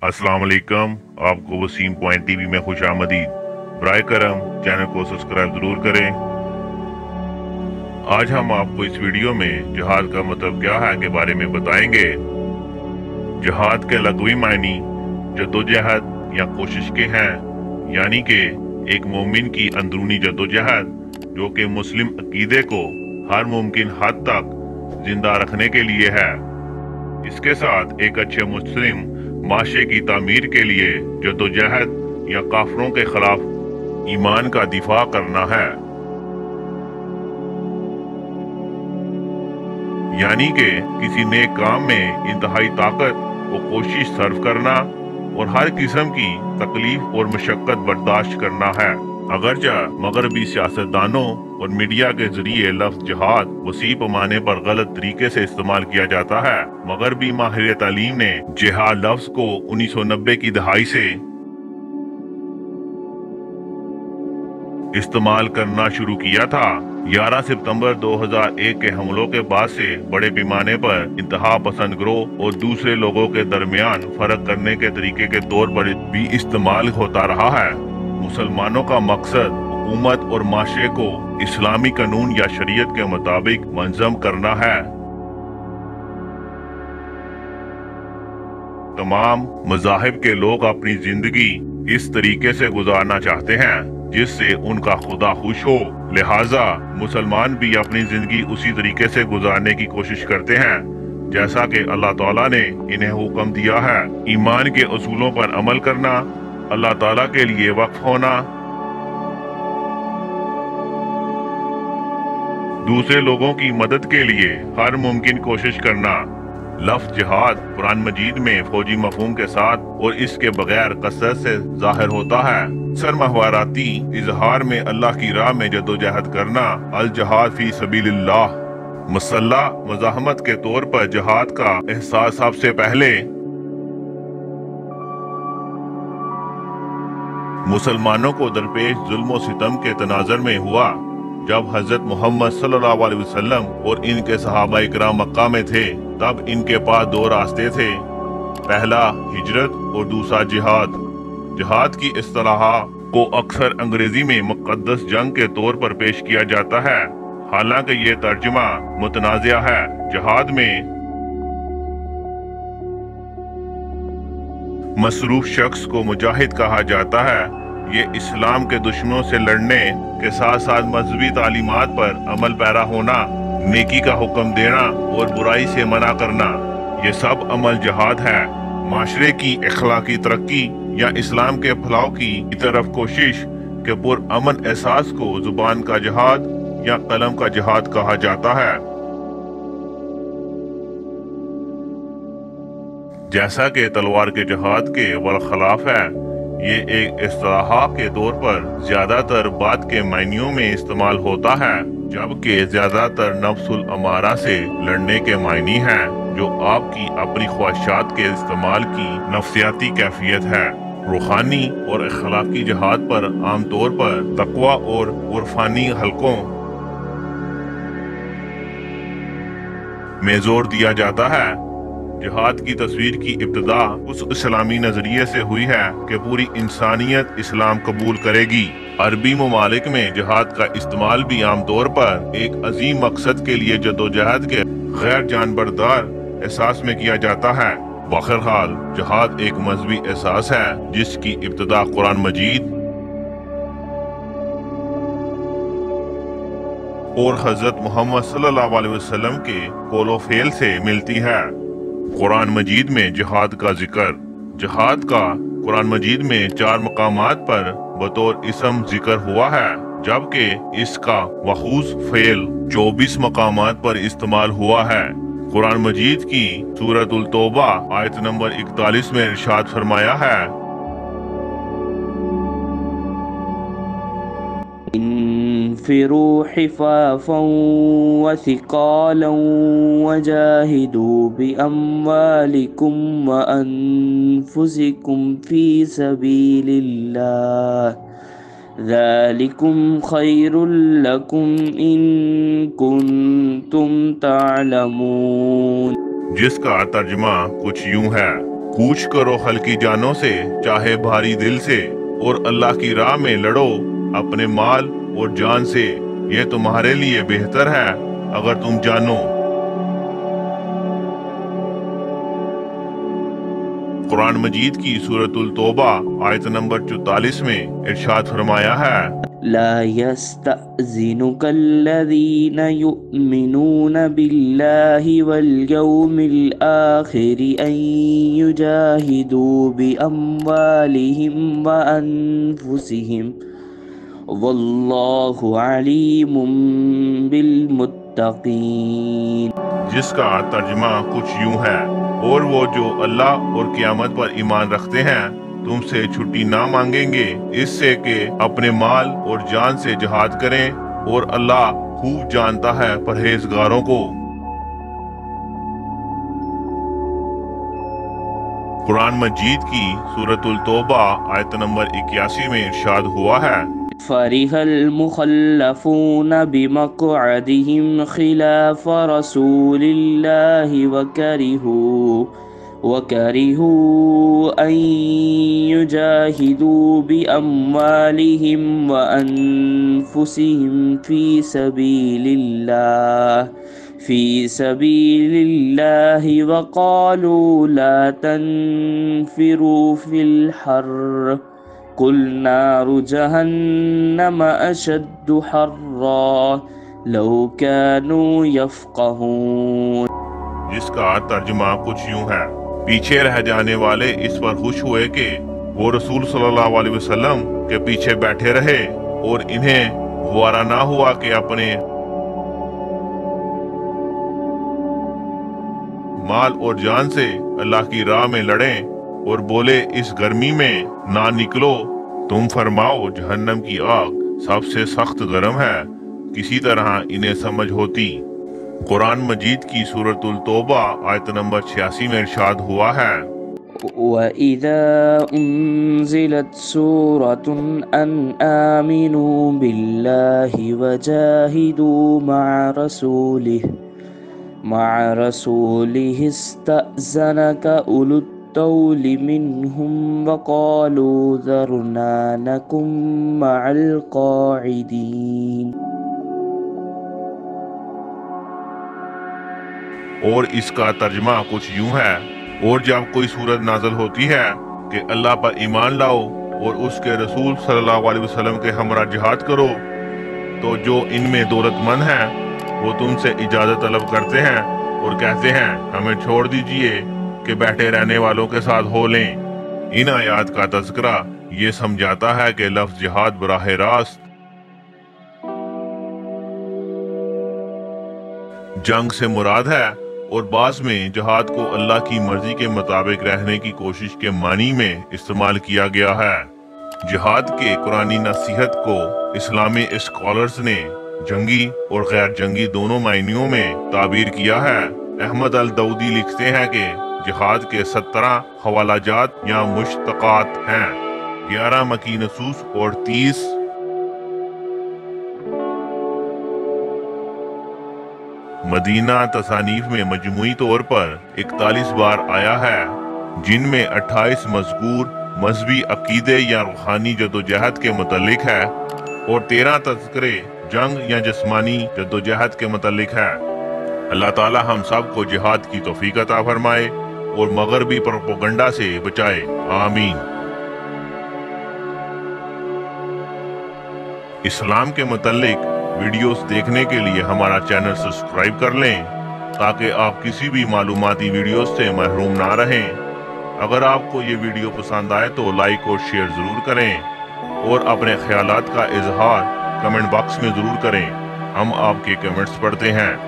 السلام علیکم، آپ کو وسیم پوائنٹ ٹی وی میں خوش آمدید۔ برائے کرم، چینل کو سبسکرائب ضرور کریں۔ آج ہم آپ کو اس ویڈیو میں جہاد کا مطلب کیا ہے کے بارے میں بتائیں گے۔ جہاد کے لغوی معنی جد و جہد یا کوشش کے ہیں یعنی کہ ایک مومن کی اندرونی جد و جہد جو کہ مسلم عقیدے کو ہر ممکن حد تک زندہ رکھنے کے لیے ہے۔ اس کے ساتھ ایک اچھے مسلم معاشرے کی تعمیر کے لیے جدوجہد یا کافروں کے خلاف ایمان کا دفاع کرنا ہے۔ یعنی کہ کسی نیک کام میں انتہائی طاقت و کوشش صرف کرنا اور ہر قسم کی تکلیف اور مشقت برداشت کرنا ہے۔ اگرچہ مغربی سیاستدانوں اور میڈیا کے ذریعے لفظ جہاد وسیع پمانے پر غلط طریقے سے استعمال کیا جاتا ہے، مغربی ماہر تعلیم نے جہاد لفظ کو انیس سو نبے کی دہائی سے استعمال کرنا شروع کیا تھا۔ گیارہ ستمبر دو ہزار ایک کے حملوں کے بعد سے بڑے پیمانے پر انتہا پسند گروہ اور دوسرے لوگوں کے درمیان فرق کرنے کے طریقے کے طور پر بھی استعمال ہوتا رہا ہے۔ مسلمانوں کا مقصد حکومت اور معاشرے کو اسلامی قانون یا شریعت کے مطابق منظم کرنا ہے۔ تمام مذاہب کے لوگ اپنی زندگی اس طریقے سے گزارنا چاہتے ہیں جس سے ان کا خدا خوش ہو۔ لہٰذا مسلمان بھی اپنی زندگی اسی طریقے سے گزارنے کی کوشش کرتے ہیں، جیسا کہ اللہ تعالیٰ نے انہیں حکم دیا ہے۔ ایمان کے اصولوں پر عمل کرنا اللہ تعالیٰ کے لیے وقف ہونا۔ دوسرے لوگوں کی مدد کے لیے ہر ممکن کوشش کرنا۔ لفظ جہاد قرآن مجید میں فوجی مفہوم کے ساتھ اور اس کے بغیر کثرت سے ظاہر ہوتا ہے۔ سرمہواراتی اظہار میں اللہ کی راہ میں جد و جہد کرنا۔ الجہاد فی سبیل اللہ۔ مسلح مزاحمت کے طور پر جہاد کا احساس سب سے پہلے۔ مسلمانوں کو درپیش ظلم و ستم کے تناظر میں ہوا جب حضرت محمد صلی اللہ علیہ وسلم اور ان کے صحابہ اکرام مکہ میں تھے، تب ان کے پاس دو راستے تھے۔ پہلا، ہجرت اور دوسرا، جہاد۔ جہاد کی اصطلاح کو اکثر انگریزی میں مقدس جنگ کے طور پر پیش کیا جاتا ہے۔ حالانکہ یہ ترجمہ متنازع ہے، جہاد میں مصروف شخص کو مجاہد کہا جاتا ہے۔ یہ اسلام کے دشمنوں سے لڑنے کے ساتھ ساتھ مذہبی تعلیمات پر عمل پیرا ہونا، نیکی کا حکم دینا اور برائی سے منع کرنا، یہ سب عمل جہاد ہے۔ معاشرے کی اخلاقی ترقی یا اسلام کے پھلاؤ کی طرف کوشش کے پر امن احساس کو زبان کا جہاد یا قلم کا جہاد کہا جاتا ہے۔ جیسا کہ تلوار کے جہاد کے والخلاف ہے، یہ ایک اصطلاح کے طور پر زیادہ تر بات کے معنیوں میں استعمال ہوتا ہے جبکہ زیادہ تر نفس الامارہ سے لڑنے کے معنی ہیں، جو آپ کی اپنی خواہشات کے استعمال کی نفسیاتی کیفیت ہے۔ روحانی اور اخلاقی جہاد پر عام طور پر تقوی اور عرفانی حلقوں میں زور دیا جاتا ہے۔ جہاد کی تصویر کی ابتدا اس اسلامی نظریے سے ہوئی ہے کہ پوری انسانیت اسلام قبول کرے گی۔ عربی ممالک میں جہاد کا استعمال بھی عام طور پر ایک عظیم مقصد کے لیے جد و جہد کے غیر جانبردار احساس میں کیا جاتا ہے۔ بخرحال جہاد ایک مذہبی احساس ہے، جس کی ابتدا قرآن مجید اور حضرت محمد صلی اللہ علیہ وسلم کے کولو فیل سے ملتی ہے۔ قرآن مجید میں جہاد کا ذکر۔ جہاد کا قرآن مجید میں چار مقامات پر بطور اسم ذکر ہوا ہے، جبکہ اس کا وخوص فعل چوبیس مقامات پر استعمال ہوا ہے۔ قرآن مجید کی سورت التوبہ آیت نمبر اکتالیس میں ارشاد فرمایا ہے انفروا حفافا وثقالا وجاهدوا بأموالكم وأنفسكم في سبيل الله ذلكم خير لكم إن كنتم تعلمون جس کا ترجمہ کچھ یوں ہے کوش کرو ہلکی جانوں سے، چاہے بھاری دل سے، اور اللہ کی راہ میں لڑو اپنے مال اور جان سے، یہ تمہارے لیے بہتر ہے، اگر تم جانو۔ قرآن مجید کی صورت التوبہ، آیت نمبر چوتالیس میں ارشاد فرمایا ہے۔ لا يستأذنك الذين يؤمنون بالله واليوم الآخر أن يجاهدوا بأموالهم وأنفسهم والله عليم بالمتقين جس کا ترجمہ کچھ یوں ہے، اور وہ جو اللہ اور قیامت پر ایمان رکھتے ہیں، تم سے چھٹی نہ مانگیں گے۔ اس سے کہ اپنے مال اور جان سے جہاد کریں، اور اللہ خوب جانتا ہے پرہیزگاروں کو۔ قرآن مجید کی سورت التوبہ، آیت نمبر اکیاسی میں ارشاد ہوا ہے۔ فرح المخلفون بمقعدهم خلاف رسول الله وكرهوا وكرهوا أن يجاهدوا بأموالهم وأنفسهم في سبيل الله في سبيل الله وقالوا لا تنفروا في الحر. قل نار جهنم أشد حرا لو كانوا يفقهون۔ جس کا ترجمہ کچھ یوں ہے، پیچھے رہ جانے والے اس پر خوش ہوئے کہ وہ رسول صلی اللہ علیہ وسلم کے پیچھے بیٹھے رہے اور انہیں گوارا نہ ہوا کہ اپنے مال اور جان سے اللہ کی راہ میں لڑیں۔ اور بولے، اس گرمی میں نہ نکلو۔ تم فرماؤ، جہنم کی آگ سب سے سخت گرم ہے۔ کسی طرح انہیں سمجھ ہوتی۔ قرآن مجید کی صورت التوبہ، آیت نمبر 86 میں ارشاد ہوا ہے۔ وَإِذَا أُنزِلَتْ سُورَةٌ أَنْ آمِنُوا بِاللَّهِ وَجَاهِدُوا مَعَ رَسُولِهِ مَعَ رَسُولِهِ اسْتَأْذَنَكَ أُولُو الطَّوْلِ مِنْهُمْ وَقَالُوا ذَرْنَا نَكُنْ مَعَ الْقَاعِدِينَ اور اس کا ترجمہ کچھ یوں ہے، اور جب کوئی صورت نازل ہوتی ہے کہ اللہ پر ایمان لاؤ اور اس کے رسول صلی اللہ علیہ وسلم کے ہمراہ جہاد کرو، تو جو ان میں دولت مند ہیں، وہ تم سے اجازت طلب کرتے ہیں اور کہتے ہیں، ہمیں چھوڑ دیجیے۔ کہ بیٹھے رہنے والوں کے ساتھ ہو لیں۔ ان آیات کا تذکرہ یہ سمجھاتا ہے کہ لفظ جہاد براہ راست جنگ سے مراد ہے اور بعض میں جہاد کو اللہ کی مرضی کے مطابق رہنے کی کوشش کے معنی میں استعمال کیا گیا ہے۔ جہاد کے قرآنی نصیحت کو اسلامی اسکالرز نے جنگی اور غیر جنگی دونوں معنیوں میں تعبیر کیا ہے۔ احمد الدودی لکھتے ہیں کہ جہاد کے سترہ حوالہ جات یا مشتقات ہیں۔ گیارہ مکی نصوص اور تیس۔ مدینہ تصانیف میں مجموعی طور پر اکتالیس بار آیا ہے، جن میں اٹھائیس مذکور مذہبی عقیدے یا روحانی جدوجہد کے متعلق ہے اور تیرہ تذکرے جنگ یا جسمانی جدوجہد کے متعلق ہے اللہ تعالی ہم سب کو جہاد کی توفیق عطا فرمائے۔ اور مغربی پروپوگنڈا سے بچائے۔ آمین۔ اسلام کے متعلق ویڈیوز دیکھنے کے لیے ہمارا چینل سبسکرائب کر لیں تاکہ آپ کسی بھی معلوماتی ویڈیوز سے محروم نہ رہیں۔ اگر آپ کو یہ ویڈیو پسند آئے تو لائک اور شیئر ضرور کریں اور اپنے خیالات کا اظہار کمنٹ باکس میں ضرور کریں۔ ہم آپ کے کمنٹس پڑھتے ہیں۔